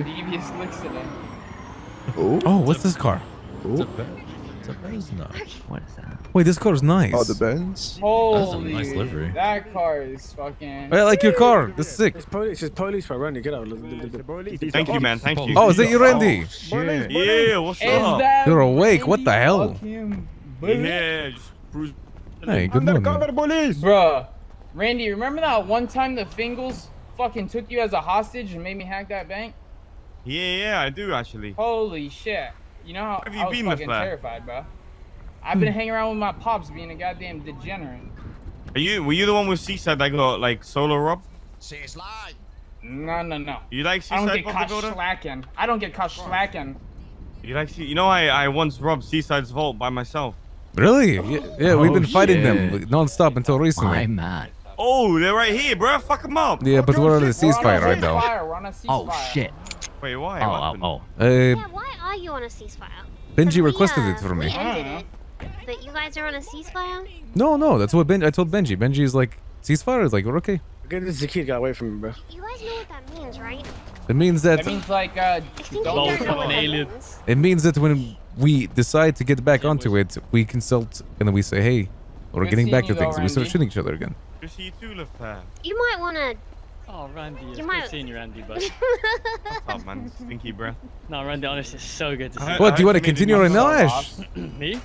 Yo, devious looks today. Oh, Oh, what's this car? It's a Be- it's a Vesna. What is that? Wait, this car is nice. oh, the Benz. Holy, nice livery. that car is fucking. I like your car. That's sick. It's police. It's police, bro. Randy, get out. Thank you, man. Thank you. Oh, is that you, Randy? Oh, yeah, what's Is up? You're awake. What the hell? Yeah, Bruce. Hey, good morning. police. Bruh, Randy, remember that one time the Fingles fucking took you as a hostage and made me hack that bank? Yeah, yeah, I do actually. Holy shit. You know how Have you I was been, fucking Lafleur? terrified, bro. I've been hanging around with my pops being a goddamn degenerate. Are you? Were you the one with Seaside that got like solo rob? No, no, no. You like Seaside? I don't get caught Bodybuilder? slacking. I don't get caught slacking. You like? See- You know, I I once robbed Seaside's vault by myself. Really? Yeah, yeah oh, we've been Oh, fighting them shit. non-stop until My recently. man. Oh, they're right here, bro. Fuck them up. Yeah, but we're on a ceasefire right now. ceasefire, We're on a oh, ceasefire. Oh shit. Wait, why? Oh, What oh, oh. Uh, Yeah, why are you on a ceasefire? Benji We, requested uh, it for We me. ended it. But you guys are on a ceasefire? No, no, that's what ben- I told Benji. Benji is like, ceasefire is like, we're okay. Get this kid guy away from me, bro. You guys know what that means, right? It means that That means like, uh, I Don't you don't know fucking what that alien. it means that when we decide to get back onto it, we consult and then we say, hey, we're Good getting back to things. and we start shooting each other again. Good to see you too, Lefebvre. You might want to... Oh, Randy, it's You good might- seeing you, Randy, but What's up, man? Stinky breath. no, Randy, honestly, it's so good to see I- What, do you want to continue or right now, Ash? Me?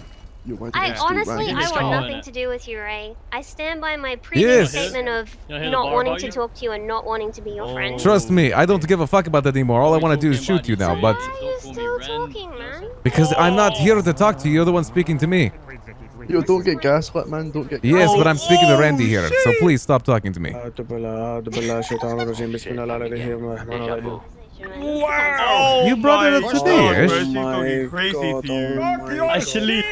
Yo, why did I honestly, I want car? car? nothing to do with you, Ray. I stand by my previous Yes. statement of You wanna hear the not wanting to talk to you and not wanting to be your friend. Oh. Trust me, I don't give a fuck about that anymore. All I want to do is shoot you now, but... Why but are you Don't call me still talking, man? because I'm not here to talk to you, you're the one speaking to me. Yo, don't get gas, what man. Don't get. gas. Yes, but I'm speaking oh, to Randy here, shit. so please stop talking to me. Wow! You brought it up oh to me. crazy God, to you. Oh Actually,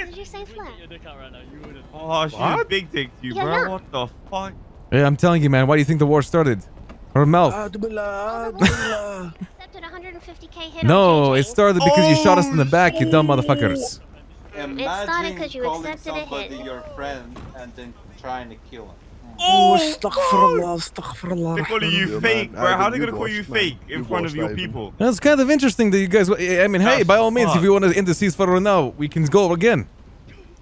oh, she's what? big dick to you, bro. What the fuck? Hey, I'm telling you, man. Why do you think the war started? Her mouth. no, it started because you shot us in the back, you dumb motherfuckers. Imagine it you calling somebody your friend and then trying to kill him. Oh, oh, oh astaghfirullah, oh. astaghfirullah. They're calling you fake, bro. How are they gonna call you fake in front of your people? That's kind of interesting that you guys. I mean, hey, by all means, if you want to end the ceasefire now, we can go again.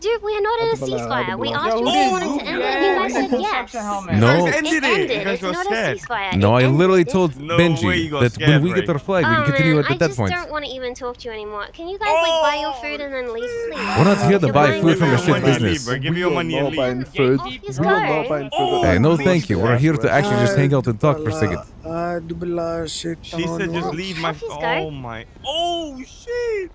Dude, we are not in a ceasefire. We asked you if you wanted to end it, and you guys said yes. No, it ended. It's not a ceasefire. No, I literally told Benji that when we get our flag, we can oh, continue at that point. I just don't want to even talk to you anymore. Can you guys like buy your food and then leave? We're not here to buy food from a shit business. We're your money and buying food. Hey, no, thank you. We're here to actually just hang out and talk for a second. She said just leave my. Oh my. Oh shit.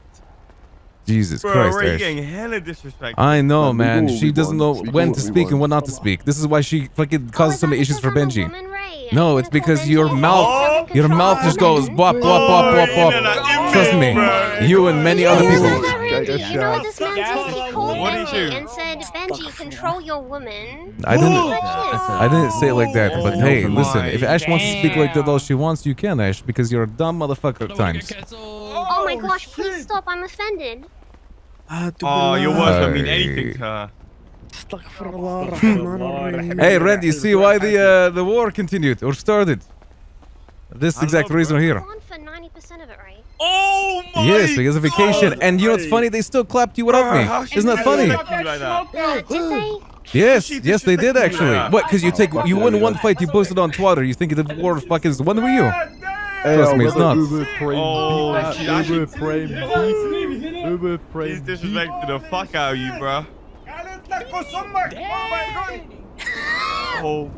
Jesus Bro, Christ, Ray, you Ash. getting hella disrespect. I know, Man, man. She doesn't know want. When to speak and when not to speak. This is why she fucking Oh, causes is so many issues for because I'm a Benji. woman, Ray? No, You're it's because your Benji a mouth, woman? your mouth just goes woman? wop wop wop wop Oh, wop. Trust me, bro. you and many You other people. what, Randy? Get a You know this man did? He called What Benji and said, Benji, control your woman. I didn't. Oh, I didn't say it like that, but Oh hey, listen. If Ash wants to speak like that damn. all she wants, you can, Ash, because you're a dumb motherfucker at times. Oh my gosh, please stop. I'm offended. Oh, you're worse mean anything to her. hey, Randy, see why the uh, the war continued or started? This exact reason here. Oh my Yes, because of vacation. God, and you know what's funny? They still clapped you without me. Isn't that funny? Yes, yes, they did actually. What? Because you take you win one fight you posted on Twitter. You think the war fucking is one with you? Hey, Trust I'll me, it's not. Uber Prime Oh, beat that. she actually- Uber Prime He's Prime beat. disrespecting the fuck out of you, bro. Oh.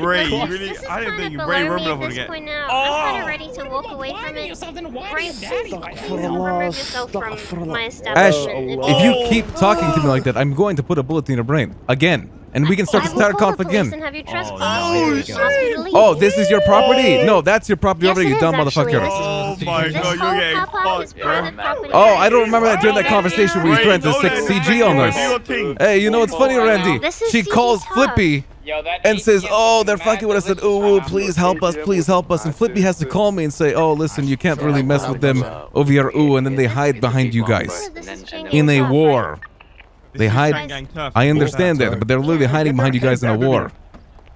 Ray, you This really? is I didn't think of Ray below me Romanoff would get. now. Oh! I'm kind of ready to walk away from it. Ray, please remove yourself from my Ash, establishment. Oh, if you keep talking to me like that, I'm going to put a bullet in your brain again, and we can start I the will entire conflict again. and have you oh, trespassed no. and ask you to leave. Oh, this is your property? No, that's your property Yes, already, you dumb actually. motherfucker. Oh my god, you're getting car park is fucked, bro. Oh, I don't remember that during that conversation where you Ray, tried to no, stick CG on us. do your thing. Hey, you know what's funny, Randy? She CG calls tough. Flippy Yo, that and says, "Oh, they're fucking with us." And ooh, oh, please help us, please help us. And Flippy has to call me and say, "Oh, listen, you can't really mess with them over here." Ooh, and then they hide behind you guys This is changing in a war. They hide- Chang Gang Turf. I understand that, but they're literally hiding behind you guys in a war.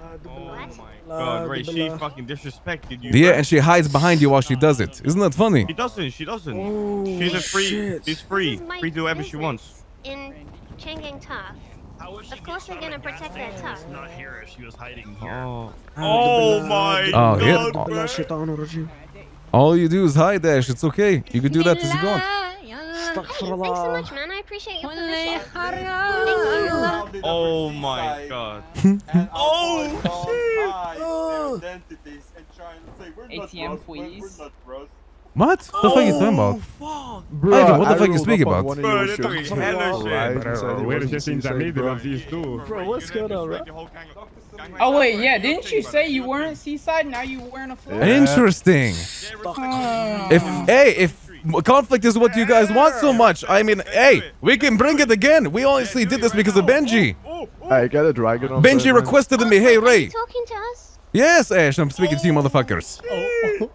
Oh my god, Ray, she fucking disrespected you. Yeah, bro. and she hides behind you while she does it. Isn't that funny? She doesn't. She doesn't. Oh, she's a free. shit. She's free. This is my Free to do whatever she wants. In Chang'an Tough. Of course we're gonna protect that tuck. Not here if she was hiding oh. here. Oh, oh my oh, god, god bro. All you do is hide dash. It's okay. You can do that as you want. Thanks so much, man. I appreciate your permission. Oh my god. oh shit! ATM, please. We're not bros. What? The fuck are you talking about? Oh, fuck. Bro, Ivan, what the I fuck you rolled speaking about? Bro, they're jokes talking hella shit. and said he Where is this in the middle of these two? Bro, what's going on, bro? Oh wait, yeah. Didn't you say you weren't seaside? Now you're wearing a float? Interesting. Oh. If hey, if conflict is what you guys want so much, I mean, hey, we can bring it again. We honestly did this because of Benji. I got a dragon on Benji there, man. requested me, hey Are you Ray. Talking to us? Yes, Ash, I'm speaking to you, motherfuckers.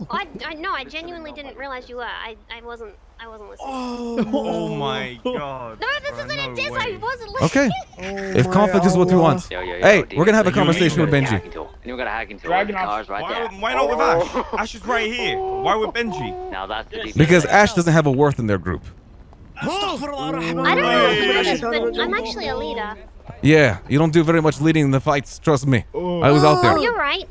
I, I no, I genuinely didn't realize you were. I, I wasn't. I wasn't listening. Oh, oh my god. no, this bro, isn't no a diss. I wasn't listening. Okay. Oh if conflict is what we want, hey, we're gonna have a conversation with Benji. You're gonna hack into Dragon the cars right Why, there. why not with Ash? Ash is right here. Why with Benji? Now that's the Because Ash doesn't have a worth in their group. I don't know what Hey. the is, but I'm actually a leader. Yeah, you don't do very much leading in the fights, trust me. Oh. I was out there. Oh, there. you're right.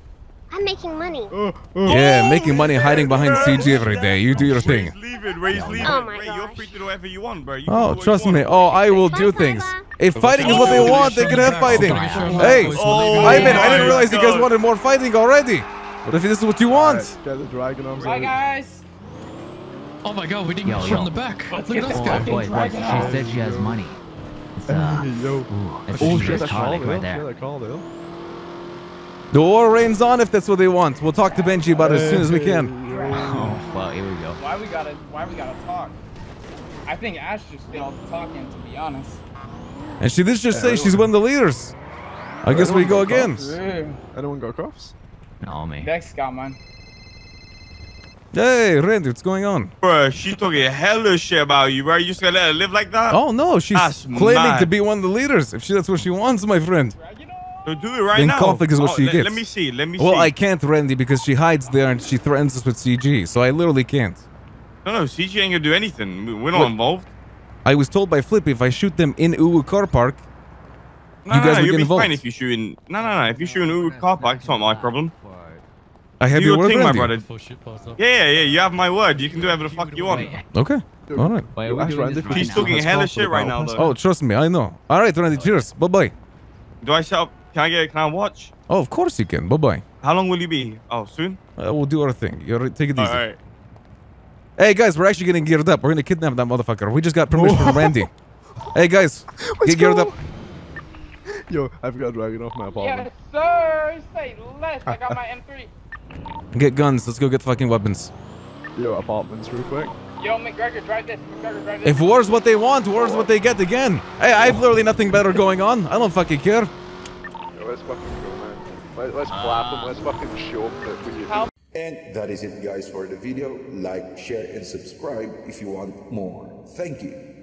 I'm making money. Oh, oh. Yeah, making money hiding behind CG every day. You do your thing. Ray's leaving. Ray's leaving. Oh my Ray, you're gosh. free to do whatever you want, bro. You Oh, trust me. Oh, I will do Bye, things. If fighting is what they want, they can have fighting. Hey, Oh Ivan, I didn't realize you guys wanted more fighting already. What if this is what you want? Alright, the dragon arms Bye out. guys. Oh my god, we didn't Yo, get yo. on the back. Look at this the guy. fucking boys, boys, she said she has money. It's, uh, Yo. ooh, it's Oh just shit, I tonic right there. Yeah, I called it. The war reigns on if that's what they want. We'll talk to Benji about it as soon as we can. Oh, well, here we go. Why we gotta? Why we gotta talk? I think Ash just did all the talking, to be honest. And she did just say she's one of the leaders. I guess we go again. Ew. Anyone got cuffs? No, me. Dex got mine. Hey, Randy, what's going on? Bro, she's talking hella shit about you, bro. You just gonna let her live like that? Oh no, she's That's claiming mad. to be one of the leaders. If she, that's what she wants, my friend. So do it right Then now. conflict is what Oh, she gets. Let me see. Let me Well, see. I can't, Randy, because she hides there and she threatens us with CG. So I literally can't. No, no. CG ain't gonna do anything. We- We're not involved. I was told by Flip if I shoot them in Uwu car park, No, You no, guys no, would you'll get be involved. fine if you shoot in. No, no, no. If you shoot in Uwu car park, it's not my problem. I have Do your your word, thing, my Randy. brother. Before shit pops up. Yeah, yeah, yeah. You have my word. You can do whatever the fuck you want. Okay. All right. wait, Yo, we're doing Randy, this right She's talking Let's hella shit right now, though. Oh, trust me, I know. All right, Randy, cheers. Bye bye. Do I set up? Can I get? Can I watch? Oh, of course you can. Bye bye. How long will you be? Oh, soon. Uh, we'll do our thing. You're, take it easy. right. Hey guys, we're actually getting geared up. We're gonna kidnap that motherfucker. We just got permission from Randy. Hey guys, get geared up. Yo, I've got a dragon off my apartment. Yes, sir. Say less. I got my M3. Get guns. Let's go get fucking weapons. Yo, apartments real quick. Yo, McGregor, drive this. McGregor, drive this. If war's what they want, war's what they get again. Hey, I've literally nothing better going on. I don't fucking care. Yo, let's fucking go, man. Let, let's clap them. Let's fucking show them that we. How- And that is it guys for the video. Like, share and subscribe if you want more. Thank you.